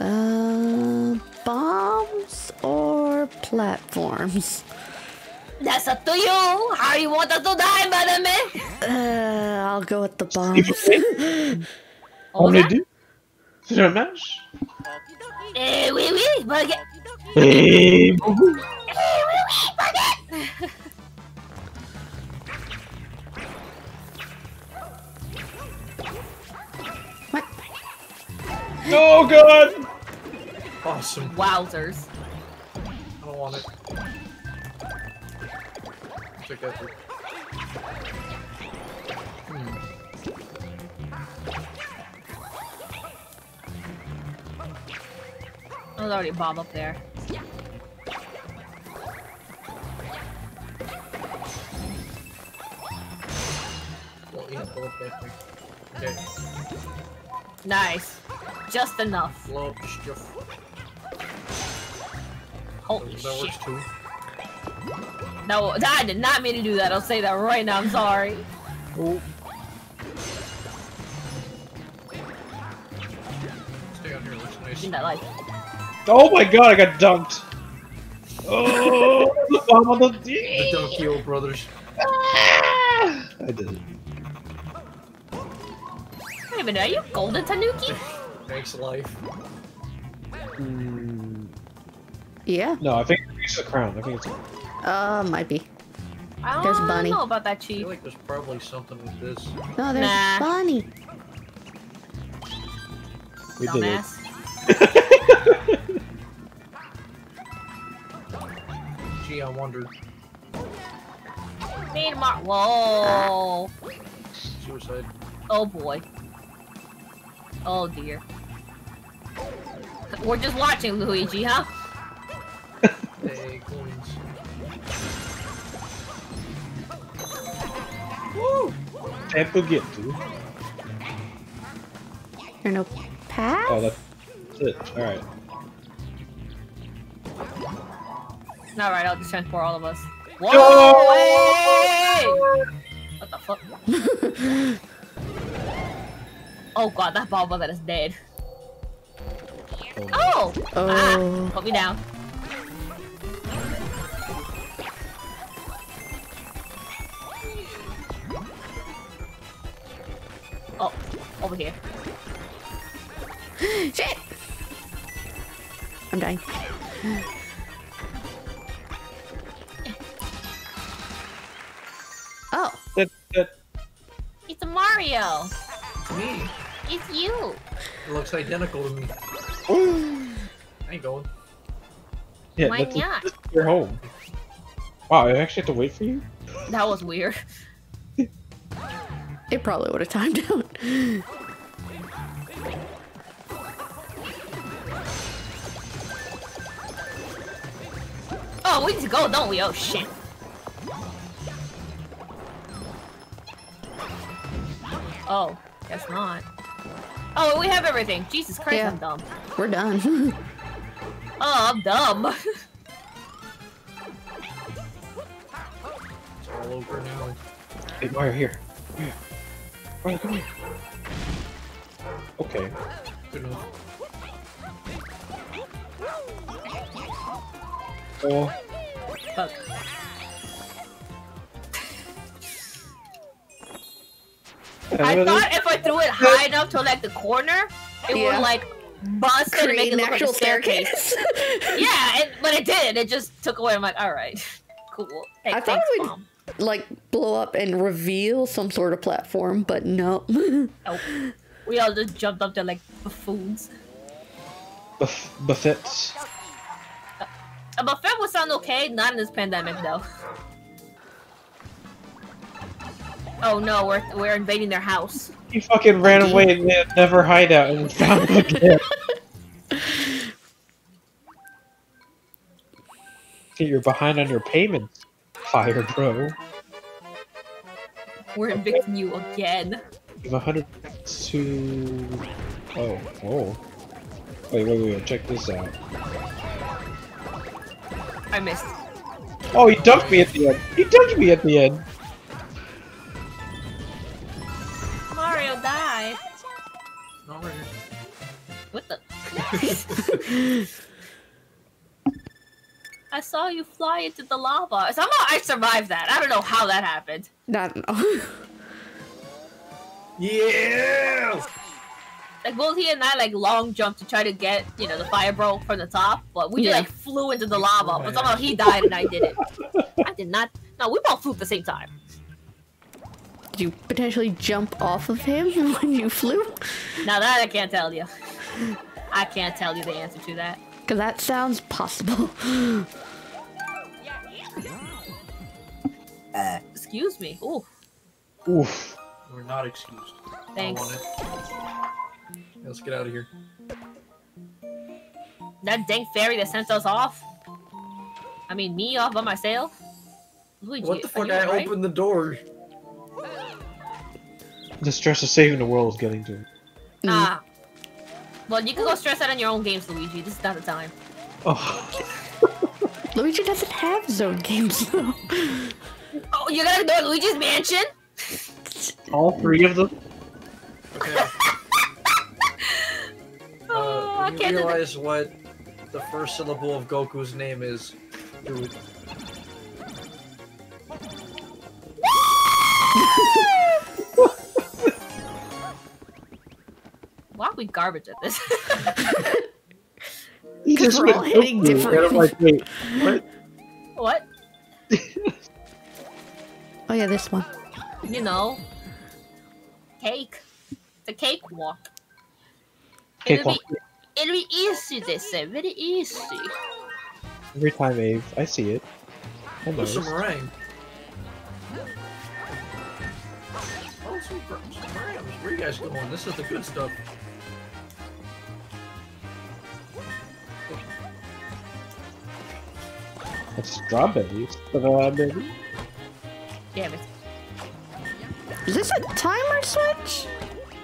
Uh, bombs or platforms? That's up to you. How you want us to die, madame? Uh, I'll go with the bombs. On est that? deux C'est un match Eh oui, oui, baguette. Et beaucoup. What? Oh god! Awesome. Wowzers. I don't want it. Check out the. Hmm. There's already a bomb up there. Well, yeah, blow up that thing. Okay, Nice. Just enough. blow up the stuff. Holy That shit. works too. No, I did not mean to do that. I'll say that right now. I'm sorry. Oh. Stay on here, looks nice. In that life. oh my god, I got dunked! Oh, the bomb on the The Dunkio brothers. Ah! I did it. Wait a minute, are you golden Tanuki? Thanks, life. Mm, Yeah. no, I think it's the crown. I think it's. Uh, might be. I There's don't Bunny. know about that chief. I feel like there's probably something with this. No, there's Nah. Bonnie. We did it. Gee, I wondered. Need more. Whoa. Suicide. Oh boy. Oh dear. We're just watching Luigi, huh? Hey, coins. Can't forget to. There no path? Oh, that's it. Alright. Alright, I'll just transport all of us. Whoa! No! Hey! What the fuck? oh god, that bomb that is dead. Oh! Ah! Oh. Put me down. Oh, over here. Shit! I'm dying. Oh. That, that, It's a Mario! Me. It's you! It looks identical to me. I ain't going. yeah, Why that's, not? that's your home. Wow, I actually have to wait for you? That was weird. It probably would have timed out. Oh, we need to go, don't we? Oh shit. Oh, guess not. Oh, we have everything. Jesus Christ, Yeah. I'm dumb. We're done. Oh, I'm dumb. It's all over now. Hey, Mario, here. Here. Mario, come here. Okay. Good enough. Oh, Fuck. I thought if I threw it high enough to like the corner, it Yeah. would like bust and make it an look like actual a staircase. staircase. yeah, it, but it did. It just took away. I'm like, all right, cool. Hey, I thought it would- Mom. like blow up and reveal some sort of platform, but no. Nope. We all just jumped up there like buffoons. buff- buffets. A buffet would sound okay, not in this pandemic though. Oh no, we're we're invading their house. He fucking ran away and never hide out and found again. You're behind on your payments, Fire Bro. We're evicting you again. You have a hundred. Oh, whoa. Wait, wait, wait, check this out. I missed. Oh, he dunked me at the end. He dunked me at the end. Not right here. What the? I saw you fly into the lava. Somehow I survived that. I don't know how that happened. I don't know. Yeah! Like both he and I like long jump to try to get, you know, the fire bro from the top, but we Yeah. just like flew into the lava. But oh, somehow he died and I didn't. I did not. No, we both flew at the same time. Did you potentially jump off of him when you flew? Now that I can't tell you. I can't tell you the answer to that. Because that sounds possible. Uh, excuse me. Ooh, Oof. We're not excused. thanks. I want it. Let's get out of here. That dang fairy that sent us off. I mean, me off by myself. Luigi, What the fuck? I alright? opened the door. The stress of saving the world is getting to him. Ah. Well, you can go stress out on your own games, Luigi. This is not the time. Oh. Luigi doesn't have zone games though. Oh, you're gonna go to Luigi's Mansion? All three of them? Okay. Oh, Uh, I you can't do that. realize what the first syllable of Goku's name is, do it. Why are we garbage at this? Because we're all hitting different- like, wait, what? what? Oh yeah, this one. You know, cake. The cake walk. Okay, It'll be, it'll be easy, they say. Very easy. Every time, Ave, I see it. I know. There's some meringue. Oh, some, gr- some meringue. Where you guys going? This is the good stuff. It's strawberries. Strawberry. Damn it. Is this a timer switch?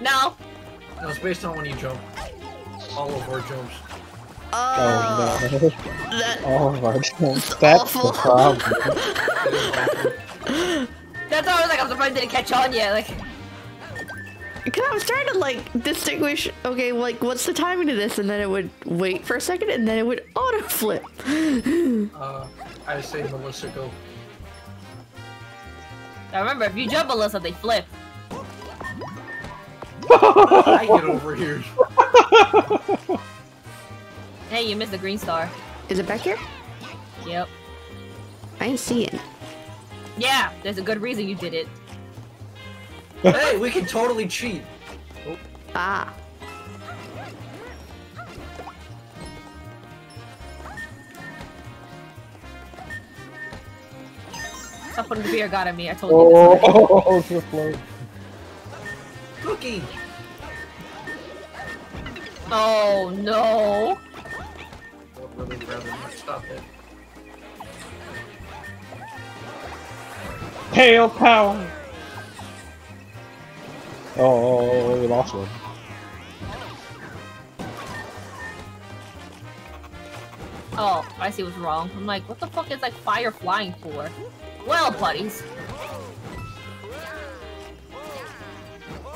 No. No, it's based on when you jump. All of our jumps. Uh, Oh no. that All of our jumps. That's awful. the problem. It is awful. That's why I was like, I'm surprised it didn't catch on yet. Like, Because I was trying to like distinguish. Okay, like what's the timing to this, and then it would wait for a second, and then it would auto flip. Uh, I say Melissa go. now remember, if you jump Melissa, they flip. I get over here. Hey, you missed the green star. Is it back here? Yep. I ain't seeing. Yeah, there's a good reason you did it. Hey, we can totally cheat. Ah. Stop putting the beer god on me. I told you this. already. Oh, to the float. Cookie. Oh no. Really stop it. Tail power. Oh, oh, oh, oh, oh we lost one. Oh, I see what's wrong. I'm like, what the fuck is like fire flying for? Well, buddies.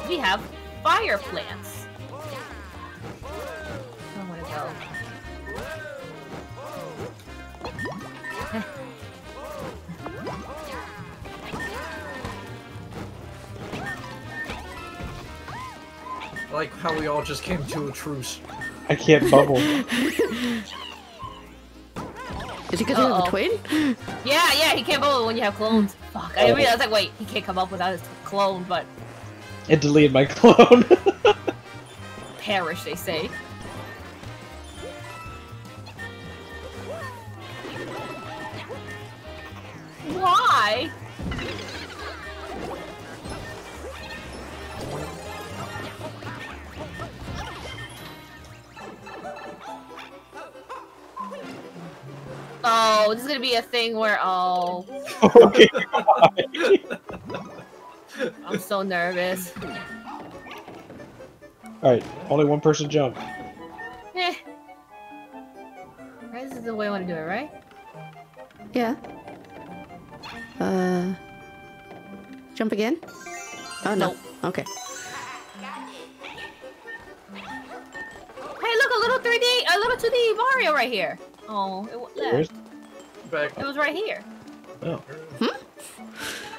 We have fire plants. Like how we all just came to a truce. I can't bubble. Is it because you have a twin? Yeah, yeah, he can't bubble when you have clones. Fuck, I oh. didn't realize, like, wait, he can't come up without his clone, but It deleted my clone. perish, they say. Be a thing where oh, okay. I'm so nervous. Alright, only one person jump. Eh. This is the way I want to do it, right? Yeah. Uh. Jump again? Oh no. Okay. Hey, look, a little 3D a little 2D Mario right here. Oh, it, wa- yeah, Where's? Back. it was right here. Oh. Hmm?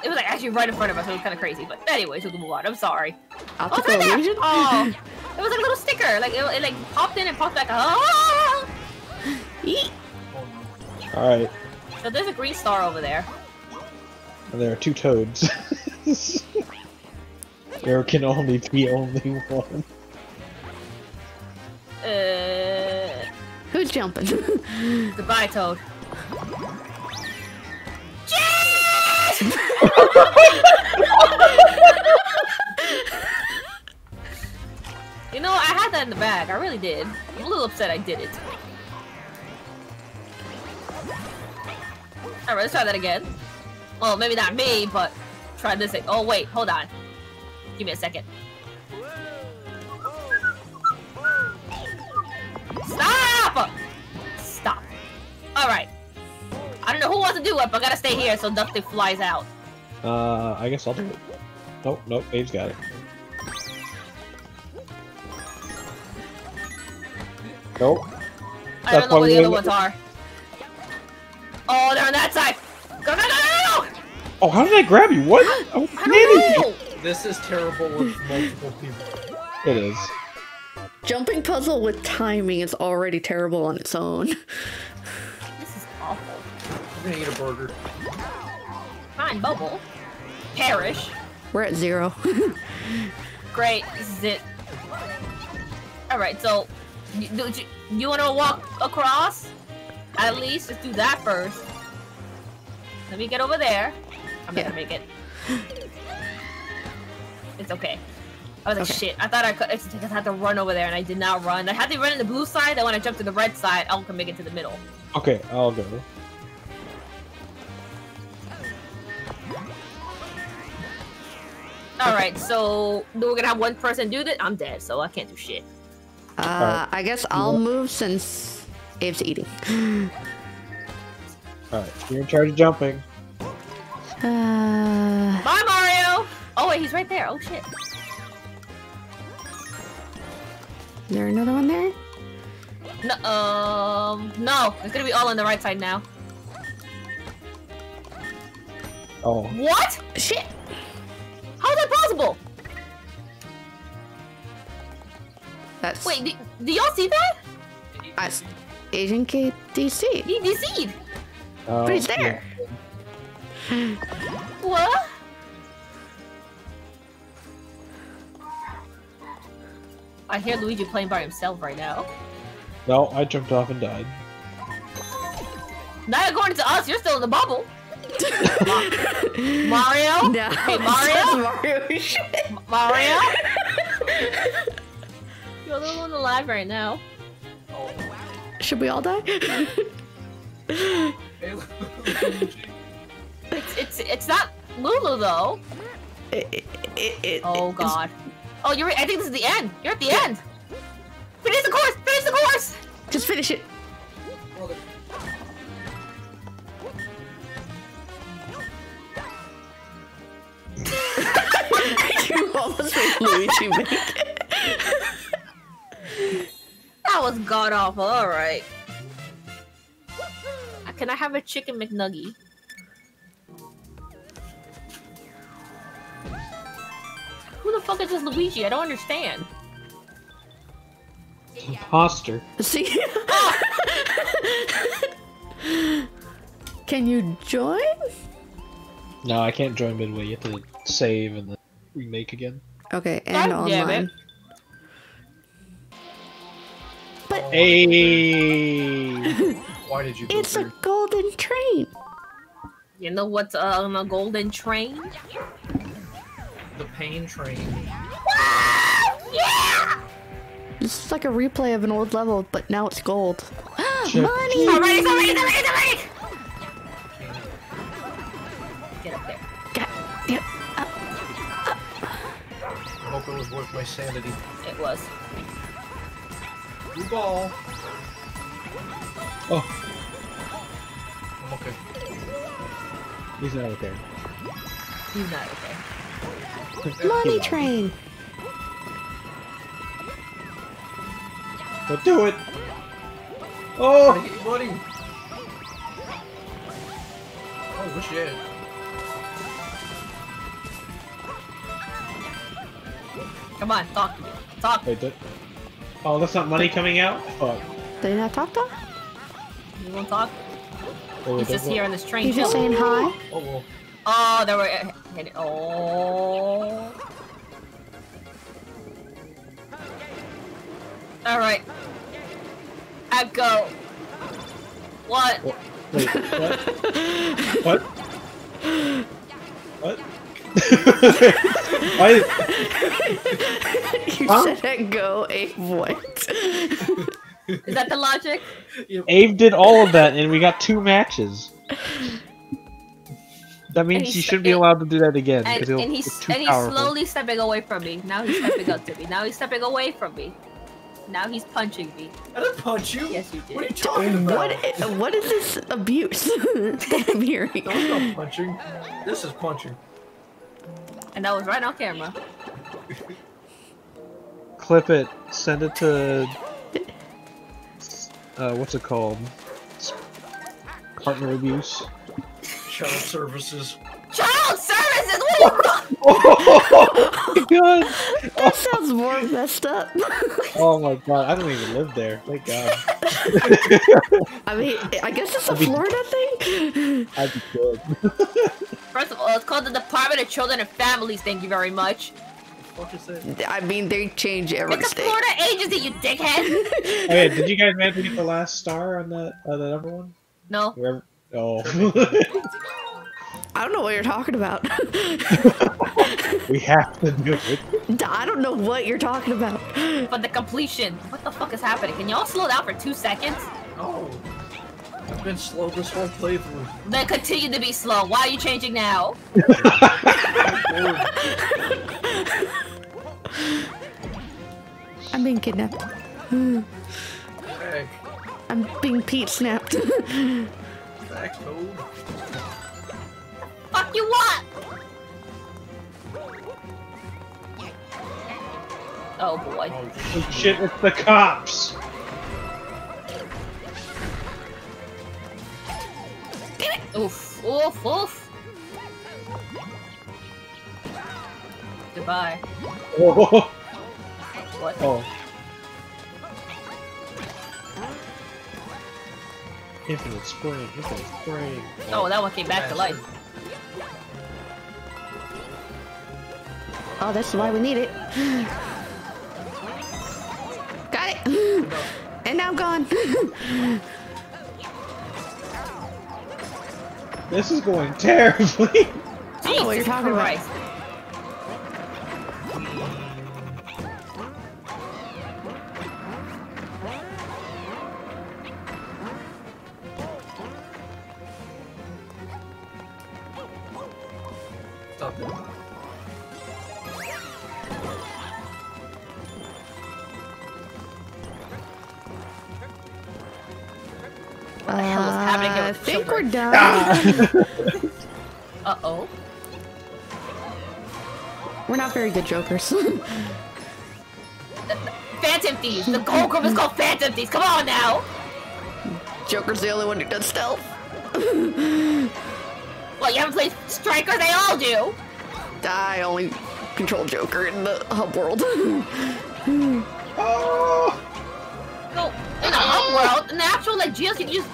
It was like actually right in front of us. It was kind of crazy. But anyways, we can move on. I'm sorry. Oh, it's Optical right there. illusion? Oh, it was like a little sticker. Like it, it like popped in and popped back. Oh. All right. So there's a green star over there. And there are two toads. there can only be only one. Uh, Who's jumping? goodbye, Toad. You know, I had that in the bag. I really did. I'm a little upset I did it. Alright, let's try that again. Well, maybe not me, but try this. ag- Oh, wait, hold on. Give me a second. Don't know who wants to do it, but I gotta stay here so nothing flies out. Uh, I guess I'll do it. Nope, nope, Dave's got it. Nope. I That's don't know why where the other ones are. Oh, they're on that side! Go, go, go, go, go! Oh, how did I grab you? What? Oh, I don't know! This is terrible with multiple people. It is. Jumping puzzle with timing is already terrible on its own. Gonna eat a burger. Fine, Bubble. Perish. We're at zero. Great. This is it. Alright, so... You, do you, you wanna walk across? At least, let's do that first. Let me get over there. I'm not Yeah. gonna make it. It's okay. I was like, Okay. shit. I thought I could. It's because I had to run over there, and I did not run. I had to run in the blue side. Then when I jumped to the red side, I can make it to the middle. Okay, I'll go. All right, so we're gonna have one person do this. I'm dead, so I can't do shit. Uh, I guess I'll move since Abe's eating. Alright, you're in charge of jumping. Uh, Bye, Mario. Oh wait, he's right there. Oh shit. is there another one there? No, um, no. It's gonna be all on the right side now. Oh, What? Shit! How is that possible? That's Wait, do, do y'all see that? that's Asian KDC. He DC'd. oh, But he's there. What? I hear Luigi playing by himself right now. No, I jumped off and died. Not according to us, you're still in the bubble. Ma- Mario? No, Hey, Mario? Mario shit. Mario? you're the only one alive right now. Should we all die? It's it's it's not Lulu though. It- it- it- it- Oh god. Oh, you're. I think this is the end. You're at the end. Finish the course. Finish the course. Just finish it. You almost made Luigi make it. That was god awful. All right. Can I have a chicken McNugget? Who the fuck is this Luigi? I don't understand. Imposter. See? Can you join? No, I can't join midway. You have to save and then remake again. Okay, and God damn online. it. But Hey! Why did you go it's a golden train. You know what's on a golden train? the pain train? yeah! This is like a replay of an old level, but now it's gold. Money! Alright, it's already, it's was worth my sanity. It was. Blue ball. Oh, I'm okay. he's not okay. He's not okay. Money train. Don't do it! Oh! Gotta get your money. Oh, what's Come on, talk to me. Talk. Wait, that... Oh, that's not money coming out? Fuck. Did he not talk to? You won't talk? Oh, He's just here on this train. He's just saying hi. Oh, well. Oh, there were. Eh, eh, oh. All right. I go. What? Wait, what? what? What? Why? You Huh? said it go, a what? Is that the logic? Abe did all of that, and we got two matches. That means he shouldn't be allowed to do that again. And, 'cause he'll- and he's too and he's slowly stepping away from me. Now he's stepping up to me. Now he's stepping away from me. Now he's punching me. I didn't punch you. Yes, you What are you did. talking about? What? What is this abuse that I'm hearing? That was not punching. This is punching. And that was right on camera. Clip it. Send it to. Uh, what's it called? Partner abuse. Child services. Child services. What are you? Oh my god! That sounds more messed up. Oh my god! I don't even live there. Thank God. I mean, I guess it's a I mean- Florida thing. I'd be good. First of all, it's called the Department of Children and Families. Thank you very much. What is that? I mean, they change everything. It's a state. Florida agency, you dickhead. Oh yeah, did you guys manage to get the last star on the, uh, that other one? No. Wherever. Oh. I don't know what you're talking about. we have to do it. I don't know what you're talking about. But the completion. What the fuck is happening? Can y'all slow down for two seconds? Oh. I've been slow this whole playthrough. Then continue to be slow. Why are you changing now? I'm being kidnapped. Back. I'm being Pete snapped. Back code. You what? Oh boy. Oh, shit, it's the cops! Oof. Oof. Oof. Goodbye. Oh. What? oh. Infinite spring, infinite spring. Oh, that one came back to life. Oh, that's why we need it. Got it. And now I'm gone. This is going terribly. I don't know what you're Jesus talking about. Christ. Stop here I with think children? we're done. Uh oh. we're not very good jokers. Phantom Thieves. The whole group is called Phantom Thieves. Come on now. Joker's the only one who does stealth. Well, you haven't played Striker? They all do. I only control Joker in the hub world. Oh! No, in the hub world, in the actual like GLC, you just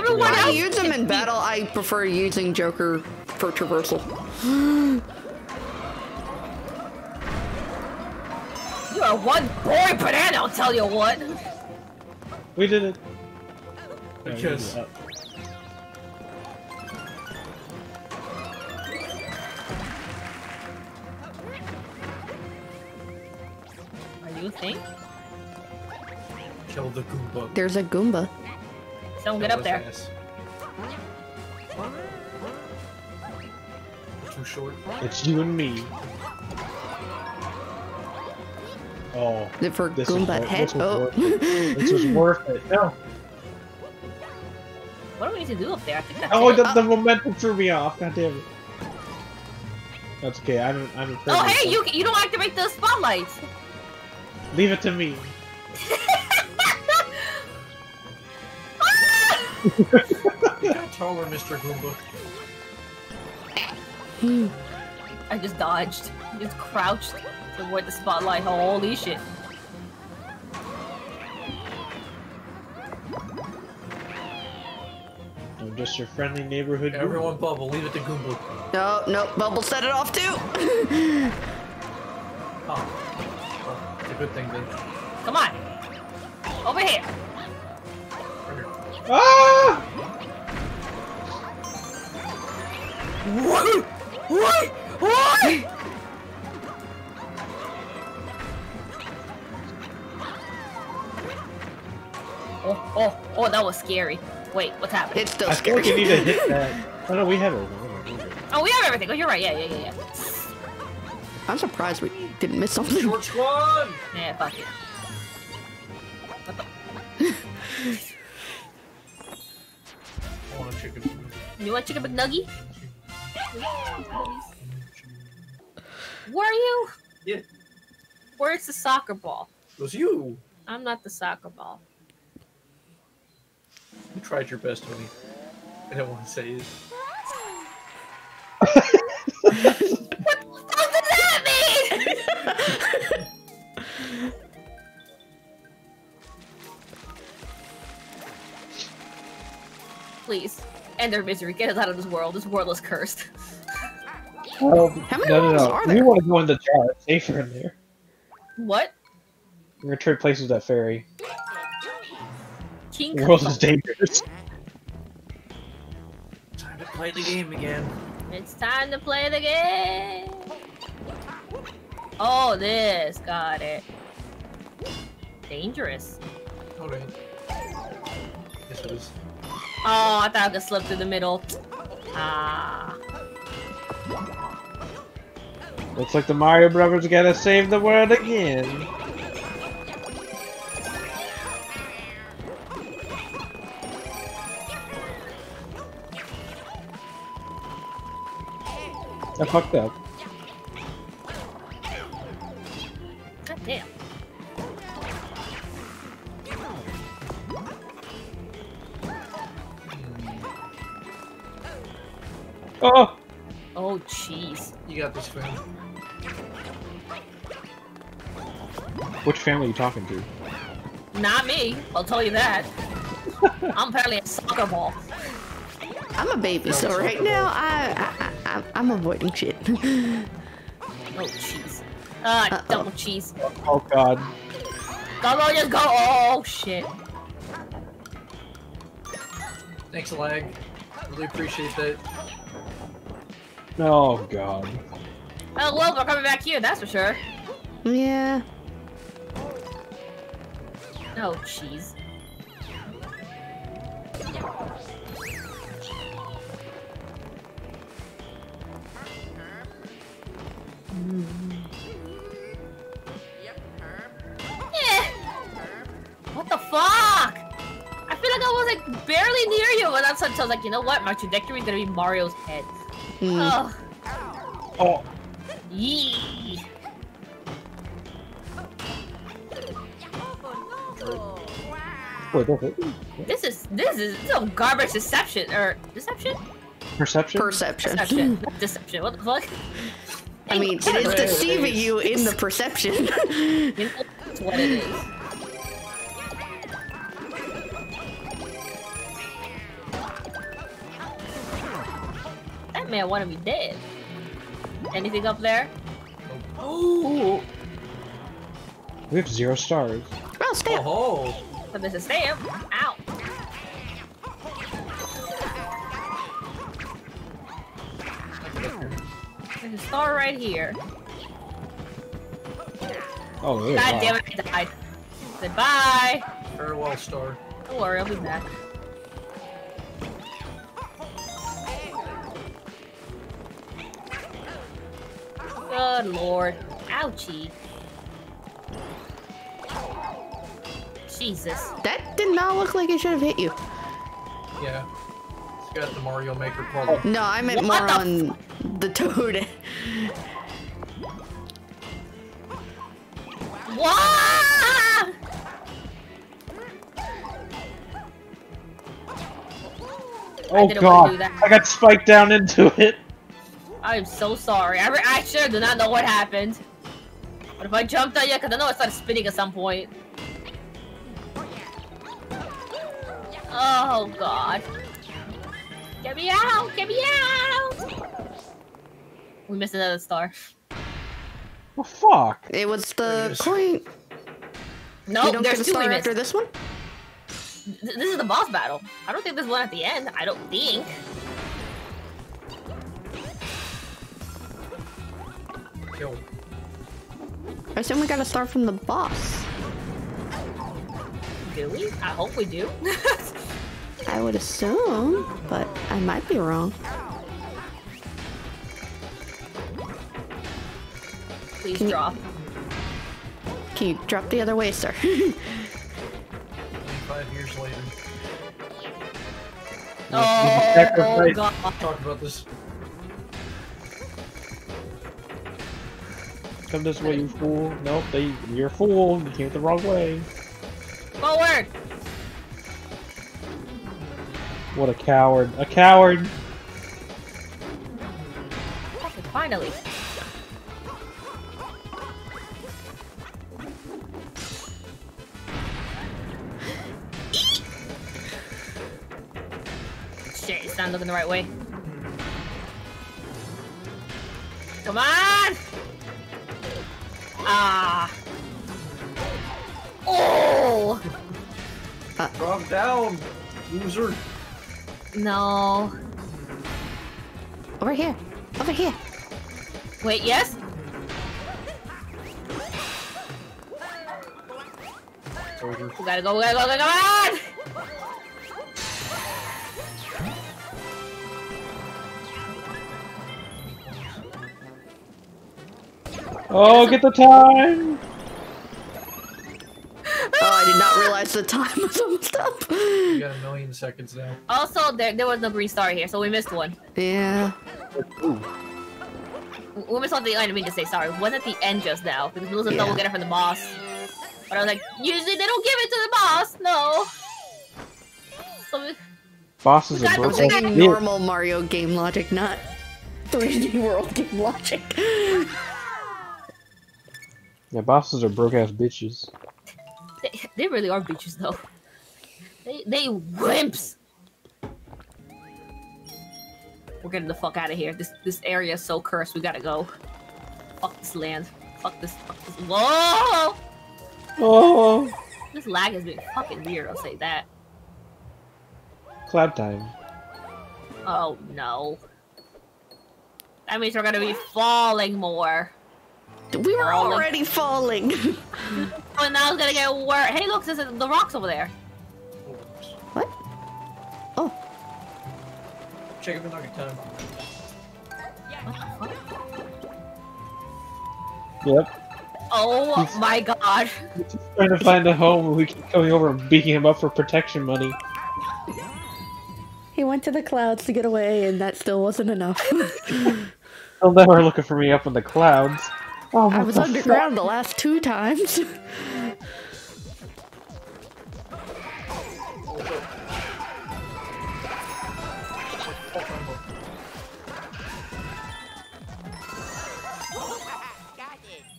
everyone When I use him in battle, I prefer using Joker for traversal. You are one boring banana. I'll tell you what. We did it. Yeah, we did Are you think? Kill the Goomba. There's a Goomba. Someone get up there. his. Too short. It's you and me. Oh, Is it for This Goomba wor- head? this was Oh. worth this was worth it. No. What do we need to do up there? I think that's Oh, the, oh. the momentum threw me off. God damn it. That's okay. I'm I'm afraid. Oh, hey, you you don't activate the spotlights. leave it to me. You got taller, Mr. Goomba. I just dodged. Just crouched to avoid the spotlight. Holy shit. I'm just your friendly neighborhood. Goomba. Everyone bubble, leave it to Goomba. No, no, Bubble set it off too. Oh. Well, it's a good thing then. Come on. Over here. Come here. Ah! What? What? What? Oh, oh, oh, that was scary. Wait, what's happening? It's still I feel scary. like you need to hit that. Oh no, we have it. Oh, we have everything. Oh, you're right. Yeah, yeah, yeah, yeah. I'm surprised we didn't miss something. Short squad! Yeah, fuck it. I want a chicken. You want chicken McNuggie? Where are you? Yeah. Where's the soccer ball? It was you. I'm not the soccer ball. You tried your best, honey. I don't want to say it. Please, end their misery. Get us out of this world. This world is cursed. How many no, no, worlds no. are We want to go in the jar. It's safer in there. What? We're gonna trade places with that fairy. King The world is dangerous. Time to play the game again. It's time to play the game. Oh, this. Got it. Dangerous. Alright. Yes, it is. Oh, I thought I could slip through the middle. Ah. Looks like the Mario Brothers gotta save the world again. I fucked up. Oh! Oh, jeez. You got this, fam. Which family are you talking to? Not me. I'll tell you that. I'm apparently a soccer ball. I'm a baby, so right now I, I, I I'm avoiding shit. Oh, cheese. Ah, Uh-oh. double cheese. Oh god. Go, go, just go. Oh, shit. Thanks, lag. Really appreciate that. Oh god. Oh, well, we're coming back here, that's for sure. yeah. Oh, cheese. Eh. What the fuck? I feel like I was like barely near you, and that's until I was like, you know what? My trajectory is gonna be Mario's head. Hmm. Oh, Oh! yee. Wait, don't hit me. This is this is some garbage deception or deception? Perception? Perception. Deception. Deception. What the fuck? I mean, it is deceiving you in the perception. You know, that's what it is. That want to be dead. Anything up there? Oh! We have zero stars. oh, stamp. Oh! But there's a stamp. Ow. There's a star right here. Oh, there God wow. damn it, I died. Goodbye. Farewell, star. Don't worry, I'll be back. Good lord. Ouchie. Jesus. That did not look like it should have hit you. Yeah. It's got the Mario Maker quality. No, I meant What more the on the toad. What? Oh didn't want to do god. I got spiked down into it. I'm so sorry. I, re- I sure do not know what happened. But if I jumped on you, because I know it started spinning at some point. Oh god. Get me out! Get me out! We missed another star. Well, fuck. It was the is. coin. you No, don't there's get a two we missed. after this one. This is the boss battle. I don't think there's one at the end. I don't think. Kill. I assume we gotta start from the boss. Do we? I hope we do. I would assume, but I might be wrong. Please Can you- drop. Can you drop the other way, sir? Five years later. Oh, sacrifice- god. Talk about this. Come this way, you fool. Nope, they, you're a fool. You came the wrong way. Forward! What a coward. A coward! Okay, finally. Shit, it's not looking the right way. Come on! Ah! Oh! Drop down, loser. No. Over here. Over here. Wait, yes? It's over. We gotta go, we gotta go, we gotta go, come on! Oh, get the time! Oh, I did not realize the time was almost up. You got a million seconds now. Also, there, there was no green star here, so we missed one. Yeah. Ooh. We missed one at the end, I didn't mean to say sorry. One at the end just now, because we wasn't Yeah. we'll get it from the boss. But I was like, usually they don't give it to the boss, no! So we, Bosses We are got I was the broken. normal Mario game logic, not 3D World game logic. Yeah, bosses are broke ass bitches. they, they really are bitches, though. They, they wimps! We're getting the fuck out of here. This this area is so cursed, we gotta go. Fuck this land. Fuck this, fuck this. Whoa! Oh! This lag has been fucking weird, I'll say that. Cloud time. Oh no. That means we're gonna be falling more. We were Falling. already falling. And now it's gonna get worse. Hey, look, there's the rocks over there. what? Oh, Check it nugget time. What the fuck? Yep. Oh my god. Trying to find a home and we keep coming over and beating him up for protection money. he went to the clouds to get away, and that still wasn't enough. They'll never looking for me up in the clouds. Oh, I was underground the last two times.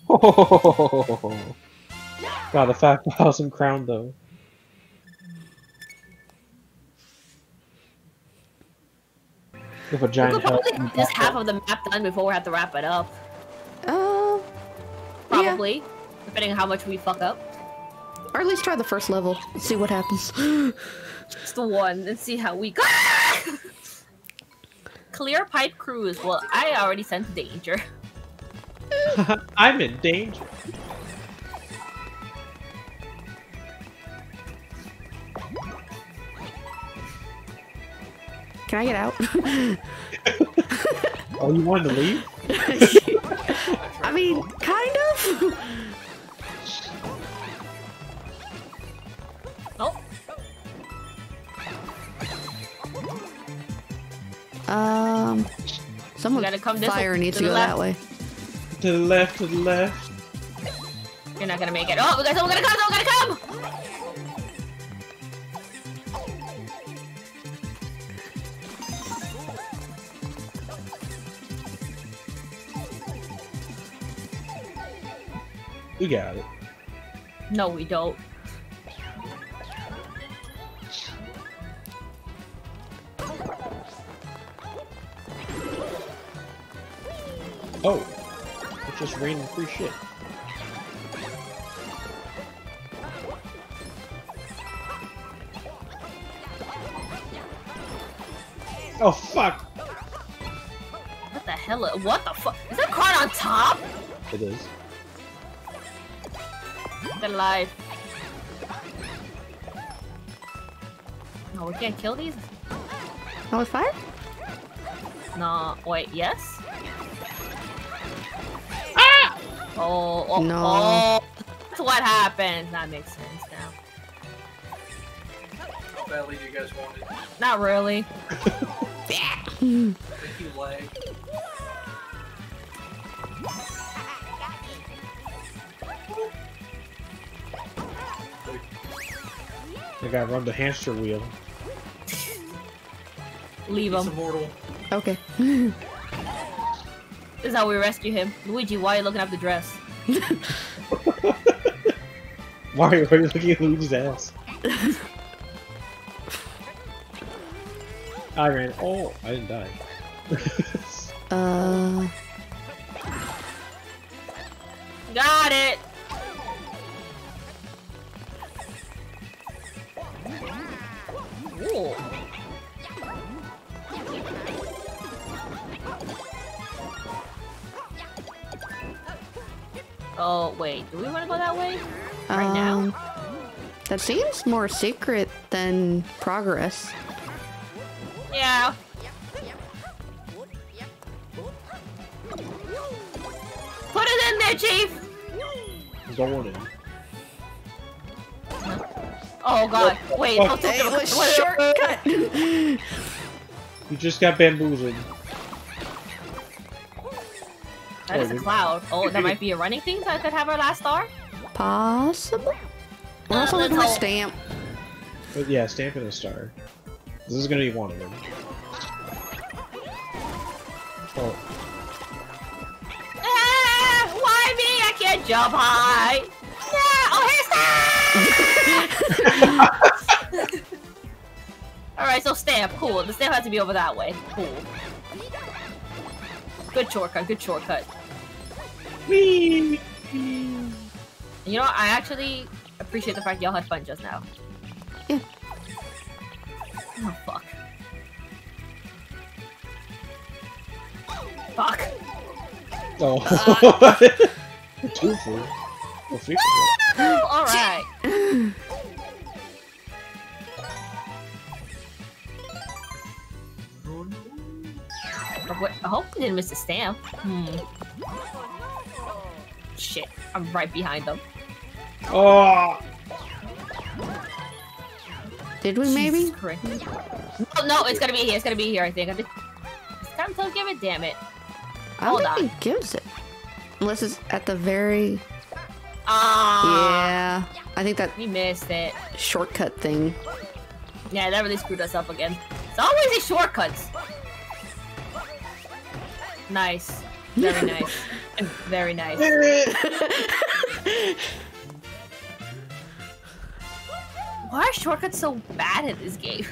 fuck? God, the five thousand crown though. With a We giant could head. probably get this half of the map done before we have to wrap it up. Probably. Depending on how much we fuck up. or at least try the first level. See what happens. Just the one and see how we go. Clear pipe cruise. Well, I already sense danger. I'm in danger. Can I get out? Oh, you wanted to leave? I mean, kind of. Oh, Um, someone gotta come this fire way, needs to to the go that way. To the left, to the left. you're not gonna make it. Oh, we got someone gonna come. Someone gonna come. We got it. No, we don't. Oh! It's just random free shit. Oh fuck! What the hell? What the fuck? Is that card on top? It is. Good life. No, we can't kill these? Oh, with fire? No, wait, yes? Ah! Oh, oh, No. oh. That's what happens. That makes sense now. How badly do you guys want it? Not really. Thank you, lag. Gotta run the hamster wheel. Leave He's him. immortal. Okay. This is how we rescue him. Luigi, why are you looking up the dress? Mario, why are you looking at Luigi's ass? I ran. Oh, I didn't die. Uh, Oh, wait. Do we want to go that way? Right now? um, That seems more secret than progress. Yeah. Put it in there, Chief! Going in. Oh god. Wait, Oh, don't take It the- was shortcut. You just got bamboozled. That is a cloud. Oh, that might be a running thing that could have our last star? Possible. We're also let's looking for stamp. But yeah, stamp and a star. This is gonna be one of them. Oh, Ah, why me? I can't jump high. Yeah, oh, here's stamp! Alright, so stamp, cool. The stamp has to be over that way. Cool. Good shortcut, good shortcut. Whee! You know. I actually appreciate the fact y'all had fun just now. Yeah. Oh, fuck. Fuck. Oh. Two for. Oh, three for. Alright. I hope we didn't miss a stamp. Hmm. I'm right behind them. Oh! Did we maybe? Christ. No, no, it's gonna be here. It's gonna be here. I think. I think. It's time to give it. Damn it. I don't Hold think he gives it. Unless it's at the very. Ah. yeah. I think that We missed it. shortcut thing. Yeah, that really screwed us up again. It's always these shortcuts. Nice. Very nice. Very nice. Why are shortcuts so bad at this game?